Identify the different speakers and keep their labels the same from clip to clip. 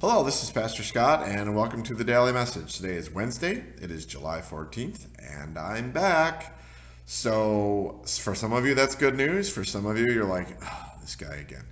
Speaker 1: Hello, this is Pastor Scott, and welcome to the Daily Message. Today is Wednesday, it is July 14th, and I'm back. So, for some of you, that's good news. For some of you, you're like, oh, this guy again.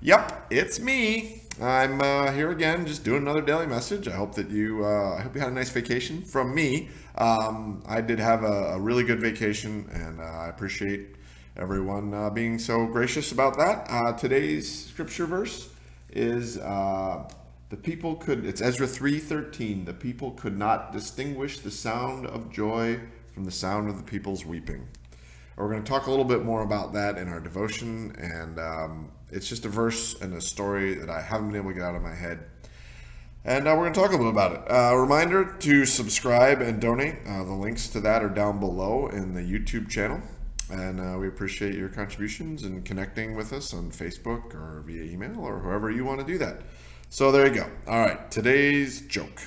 Speaker 1: Yep, it's me. I'm uh, here again, just doing another daily message. I hope that you, uh, I hope you had a nice vacation from me. Um, I did have a, a, really good vacation, and uh, I appreciate everyone uh, being so gracious about that. Uh, today's scripture verse is uh, the people could, it's Ezra 3.13, the people could not distinguish the sound of joy from the sound of the people's weeping. We're going to talk a little bit more about that in our devotion, and um, it's just a verse and a story that I haven't been able to get out of my head. And uh, we're going to talk a little about it. Uh, reminder to subscribe and donate. Uh, the links to that are down below in the YouTube channel. And uh, we appreciate your contributions and connecting with us on Facebook or via email or however you want to do that. So there you go. All right, today's joke.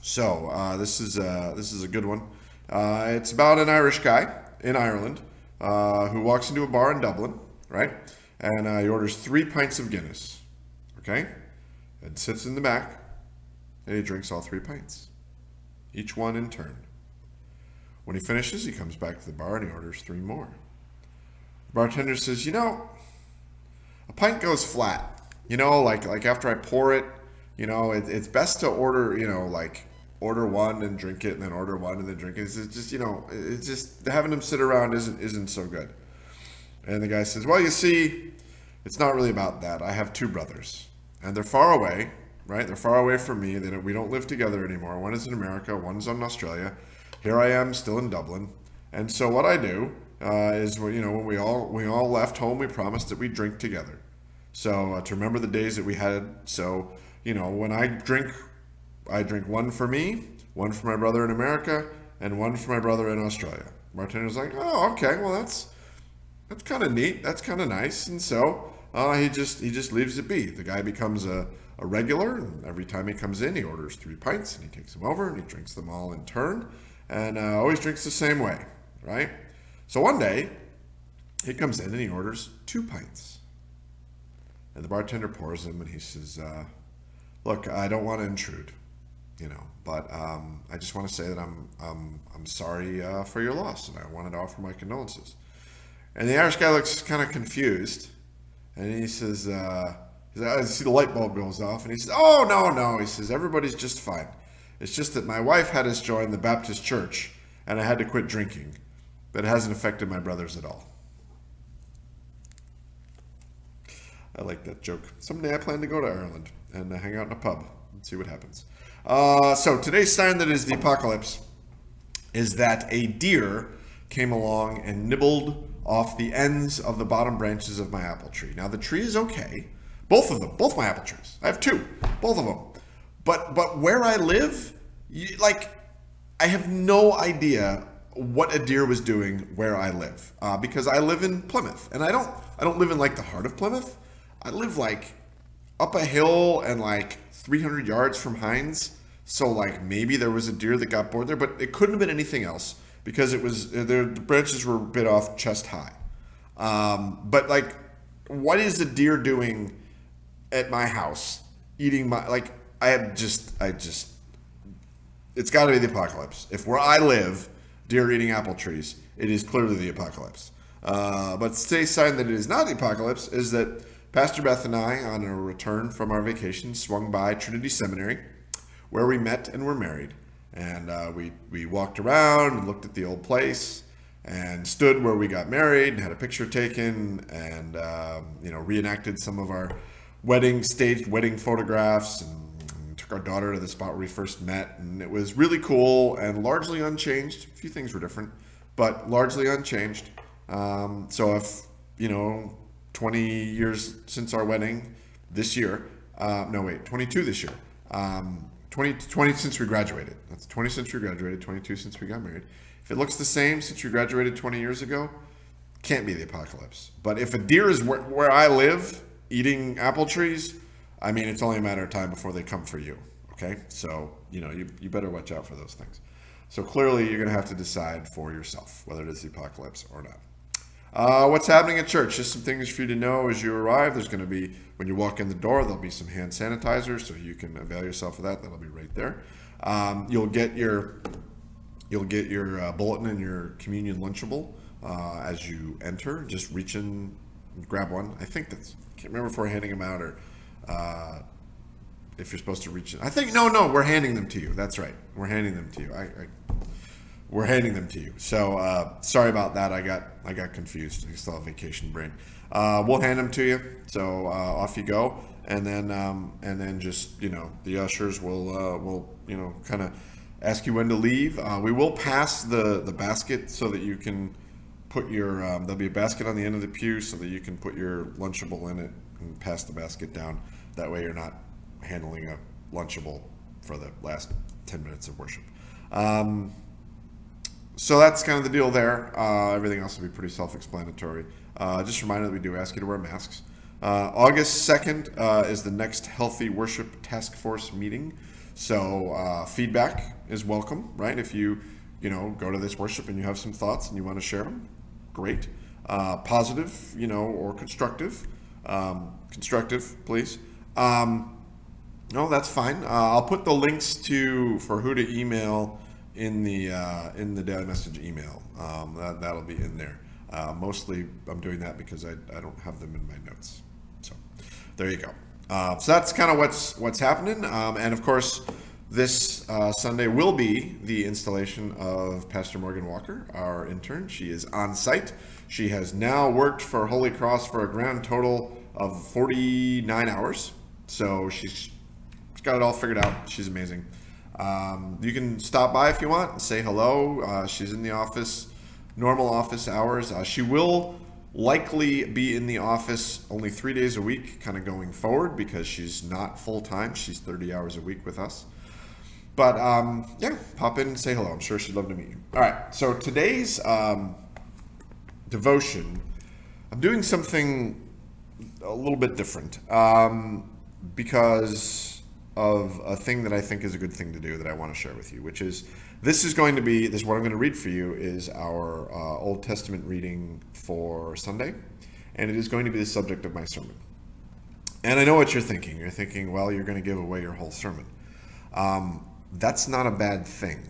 Speaker 1: So uh, this is uh, this is a good one. Uh, it's about an Irish guy in Ireland uh, who walks into a bar in Dublin, right? And uh, he orders three pints of Guinness, okay? And sits in the back, and he drinks all three pints, each one in turn. When he finishes, he comes back to the bar and he orders three more. The bartender says, "You know, a pint goes flat." You know, like like after I pour it, you know, it, it's best to order, you know, like order one and drink it, and then order one and then drink it. It's just, you know, it's just having them sit around isn't isn't so good. And the guy says, "Well, you see, it's not really about that. I have two brothers, and they're far away, right? They're far away from me. They don't, we don't live together anymore. One is in America, one's in Australia. Here I am, still in Dublin. And so what I do uh, is, you know, when we all we all left home, we promised that we drink together." So uh, to remember the days that we had. So you know, when I drink, I drink one for me, one for my brother in America, and one for my brother in Australia. Bartender's like, oh, okay, well that's that's kind of neat. That's kind of nice. And so uh, he just he just leaves it be. The guy becomes a, a regular, every time he comes in, he orders three pints, and he takes them over, and he drinks them all in turn, and uh, always drinks the same way, right? So one day, he comes in and he orders two pints. And the bartender pours him, and he says, uh, "Look, I don't want to intrude, you know, but um, I just want to say that I'm I'm I'm sorry uh, for your loss, and I wanted to offer my condolences." And the Irish guy looks kind of confused, and he says, uh, "I see the light bulb goes off," and he says, "Oh no, no," he says, "Everybody's just fine. It's just that my wife had us join the Baptist church, and I had to quit drinking, but it hasn't affected my brothers at all." I like that joke. Someday I plan to go to Ireland and hang out in a pub and see what happens. Uh, so today's sign that is the apocalypse is that a deer came along and nibbled off the ends of the bottom branches of my apple tree. Now the tree is okay. Both of them, both my apple trees. I have two, both of them. But but where I live, you, like I have no idea what a deer was doing where I live uh, because I live in Plymouth and I don't I don't live in like the heart of Plymouth. I live like up a hill and like 300 yards from Hines. So like maybe there was a deer that got bored there, but it couldn't have been anything else because it was uh, the branches were bit off chest high. Um, but like, what is the deer doing at my house eating my like? I have just I just it's got to be the apocalypse. If where I live, deer eating apple trees, it is clearly the apocalypse. Uh, but today's sign that it is not the apocalypse is that Pastor Beth and I, on a return from our vacation, swung by Trinity Seminary, where we met and were married. And uh, we, we walked around and looked at the old place and stood where we got married and had a picture taken and, um, you know, reenacted some of our wedding, staged wedding photographs and, and took our daughter to the spot where we first met. And it was really cool and largely unchanged. A few things were different, but largely unchanged. Um, so if, you know, 20 years since our wedding this year. Uh, no, wait, 22 this year. Um, 20, 20 since we graduated. That's 20 since we graduated, 22 since we got married. If it looks the same since we graduated 20 years ago, can't be the apocalypse. But if a deer is where, where I live eating apple trees, I mean, it's only a matter of time before they come for you. Okay? So, you know, you, you better watch out for those things. So clearly, you're going to have to decide for yourself whether it is the apocalypse or not. Uh, what's happening at church? Just some things for you to know as you arrive. There's going to be, when you walk in the door, there'll be some hand sanitizer, so you can avail yourself of that. That'll be right there. Um, you'll get your you'll get your uh, bulletin and your communion lunchable uh, as you enter. Just reach in, grab one. I think that's can't remember if we're handing them out or uh, if you're supposed to reach. In. I think no, no, we're handing them to you. That's right, we're handing them to you. I, I we're handing them to you. So uh, sorry about that. I got I got confused. I still have vacation brain. Uh, we'll hand them to you. So uh, off you go, and then um, and then just you know the ushers will uh, will you know kind of ask you when to leave. Uh, we will pass the the basket so that you can put your um, there'll be a basket on the end of the pew so that you can put your lunchable in it and pass the basket down. That way you're not handling a lunchable for the last 10 minutes of worship. Um, so that's kind of the deal there. Uh, everything else will be pretty self-explanatory. Uh, just a reminder that we do ask you to wear masks. Uh, August 2nd uh, is the next Healthy Worship Task Force meeting. So uh, feedback is welcome, right? If you, you know, go to this worship and you have some thoughts and you want to share them, great. Uh, positive, you know, or constructive. Um, constructive, please. Um, no, that's fine. I'll put the links to for who to email in the uh, in the daily message email. Um, that that'll be in there. Uh, mostly, I'm doing that because I, I don't have them in my notes. So there you go. Uh, so that's kind of what's what's happening. Um, and of course, this uh, Sunday will be the installation of Pastor Morgan Walker, our intern. She is on site. She has now worked for Holy Cross for a grand total of 49 hours. So she's, she's got it all figured out. She's amazing. Um, you can stop by if you want and say hello. Uh, she's in the office, normal office hours. Uh, she will likely be in the office only three days a week, kind of going forward, because she's not full time. She's 30 hours a week with us. But um, yeah, pop in and say hello. I'm sure she'd love to meet you. All right, so today's um, devotion, I'm doing something a little bit different um, because of a thing that I think is a good thing to do that I want to share with you, which is this is going to be this what I'm going to read for you is our uh, Old Testament reading for Sunday, and it is going to be the subject of my sermon. And I know what you're thinking. You're thinking, well, you're going to give away your whole sermon. Um, that's not a bad thing.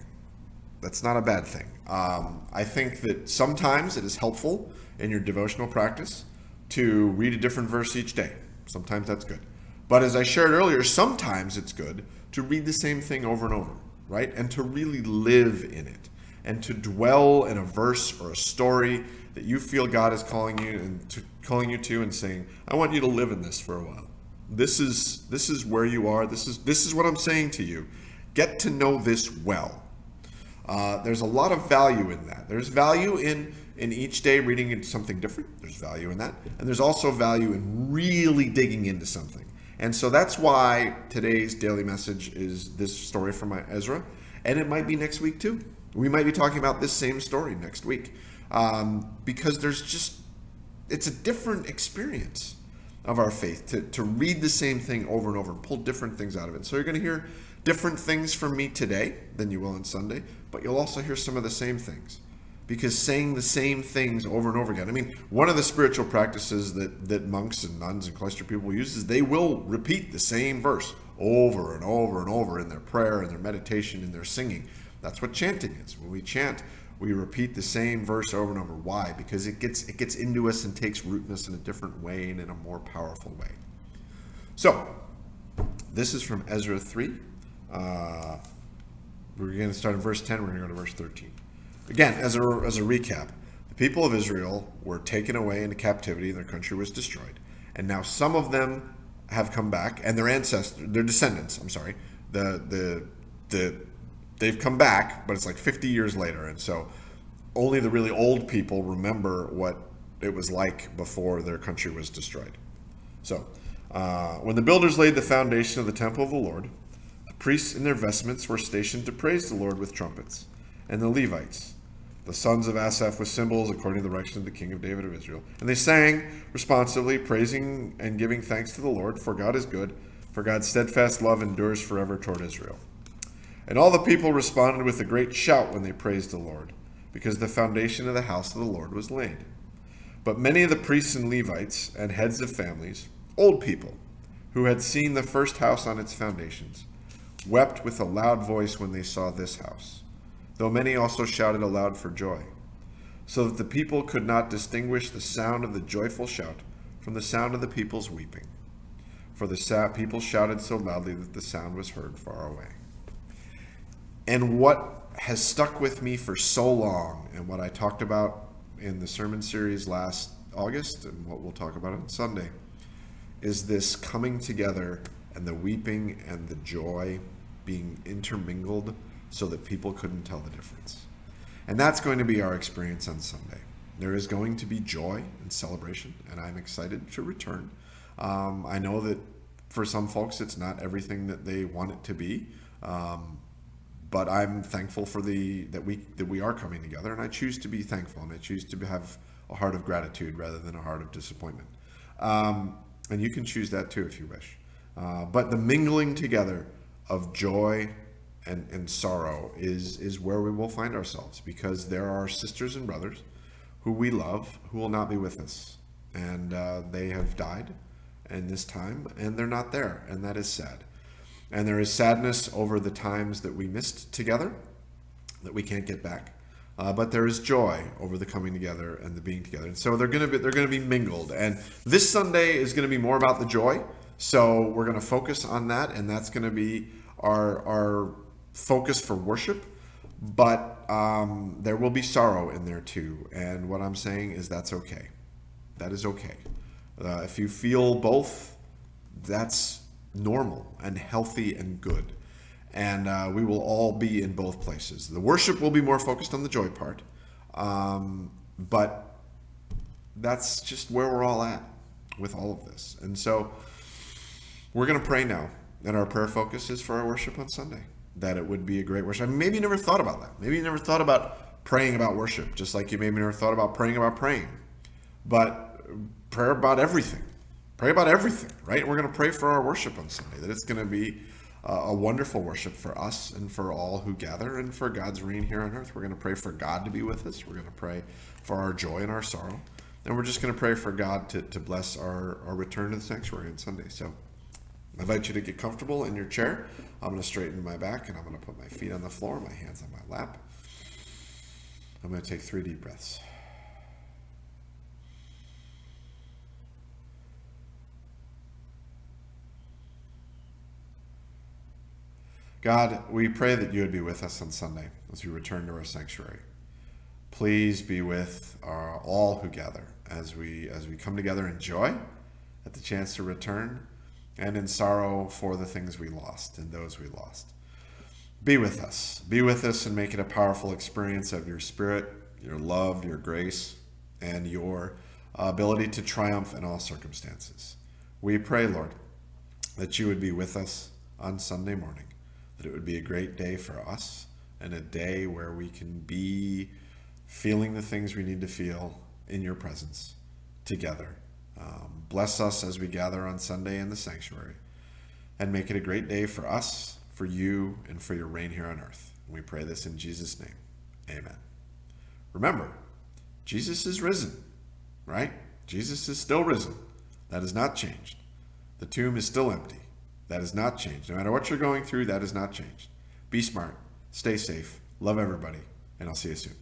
Speaker 1: That's not a bad thing. Um, I think that sometimes it is helpful in your devotional practice to read a different verse each day. Sometimes that's good. But as I shared earlier, sometimes it's good to read the same thing over and over, right? And to really live in it and to dwell in a verse or a story that you feel God is calling you and to, calling you to and saying, I want you to live in this for a while. This is this is where you are. This is this is what I'm saying to you. Get to know this well. Uh, there's a lot of value in that. There's value in in each day reading into something different. There's value in that, and there's also value in really digging into something. And so that's why today's daily message is this story from Ezra, and it might be next week too. We might be talking about this same story next week um, because there's just, it's a different experience of our faith to, to read the same thing over and over pull different things out of it. So you're going to hear different things from me today than you will on Sunday, but you'll also hear some of the same things because saying the same things over and over again. I mean, one of the spiritual practices that, that monks and nuns and cloister people use is they will repeat the same verse over and over and over in their prayer and their meditation and their singing. That's what chanting is. When we chant, we repeat the same verse over and over. Why? Because it gets it gets into us and takes root in us in a different way and in a more powerful way. So, this is from Ezra 3. Uh, we're going to start in verse 10. We're going to go to verse 13. Again, as a, as a recap, the people of Israel were taken away into captivity and their country was destroyed. And now some of them have come back and their ancestors, their descendants, I'm sorry, the, the, the, they've come back, but it's like 50 years later. And so only the really old people remember what it was like before their country was destroyed. So, uh, when the builders laid the foundation of the temple of the Lord, the priests in their vestments were stationed to praise the Lord with trumpets, and the Levites the sons of Asaph with cymbals according to the direction of the king of David of Israel. And they sang responsively, praising and giving thanks to the Lord, for God is good, for God's steadfast love endures forever toward Israel. And all the people responded with a great shout when they praised the Lord, because the foundation of the house of the Lord was laid. But many of the priests and Levites and heads of families, old people, who had seen the first house on its foundations, wept with a loud voice when they saw this house, though many also shouted aloud for joy, so that the people could not distinguish the sound of the joyful shout from the sound of the people's weeping. For the people shouted so loudly that the sound was heard far away. And what has stuck with me for so long, and what I talked about in the sermon series last August, and what we'll talk about on Sunday, is this coming together and the weeping and the joy being intermingled so that people couldn't tell the difference. And that's going to be our experience on Sunday. There is going to be joy and celebration, and I'm excited to return. Um, I know that for some folks, it's not everything that they want it to be, um, but I'm thankful for the that we that we are coming together, and I choose to be thankful, and I choose to have a heart of gratitude rather than a heart of disappointment. Um, and you can choose that too if you wish. Uh, but the mingling together of joy and, and sorrow is, is where we will find ourselves because there are sisters and brothers who we love who will not be with us. And uh, they have died in this time and they're not there. And that is sad. And there is sadness over the times that we missed together that we can't get back. Uh, but there is joy over the coming together and the being together. And so they're going to be they're going to be mingled. And this Sunday is going to be more about the joy. So we're going to focus on that, and that's going to be our our focus for worship. But um, there will be sorrow in there too. And what I'm saying is that's okay. That is okay. Uh, if you feel both, that's normal and healthy and good and uh, we will all be in both places. The worship will be more focused on the joy part, um, but that's just where we're all at with all of this. And so we're going to pray now, and our prayer focus is for our worship on Sunday. That it would be a great worship. I mean, maybe you never thought about that. Maybe you never thought about praying about worship, just like you maybe never thought about praying about praying. But prayer about everything. Pray about everything, right? We're going to pray for our worship on Sunday, that it's going to be uh, a wonderful worship for us and for all who gather and for God's reign here on earth. We're going to pray for God to be with us. We're going to pray for our joy and our sorrow. And we're just going to pray for God to, to bless our, our return to the sanctuary on Sunday. So I invite you to get comfortable in your chair. I'm going to straighten my back and I'm going to put my feet on the floor, my hands on my lap. I'm going to take three deep breaths. God, we pray that you would be with us on Sunday as we return to our sanctuary. Please be with our, all who gather as we as we come together in joy at the chance to return and in sorrow for the things we lost and those we lost. Be with us. Be with us and make it a powerful experience of your spirit, your love, your grace, and your ability to triumph in all circumstances. We pray, Lord, that you would be with us on Sunday morning that it would be a great day for us and a day where we can be feeling the things we need to feel in your presence together. Um, bless us as we gather on Sunday in the sanctuary and make it a great day for us, for you, and for your reign here on earth. And we pray this in Jesus' name. Amen. Remember, Jesus is risen, right? Jesus is still risen. That has not changed. The tomb is still empty. That has not changed. No matter what you're going through, that has not changed. Be smart, stay safe, love everybody, and I'll see you soon.